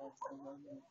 karşılandı.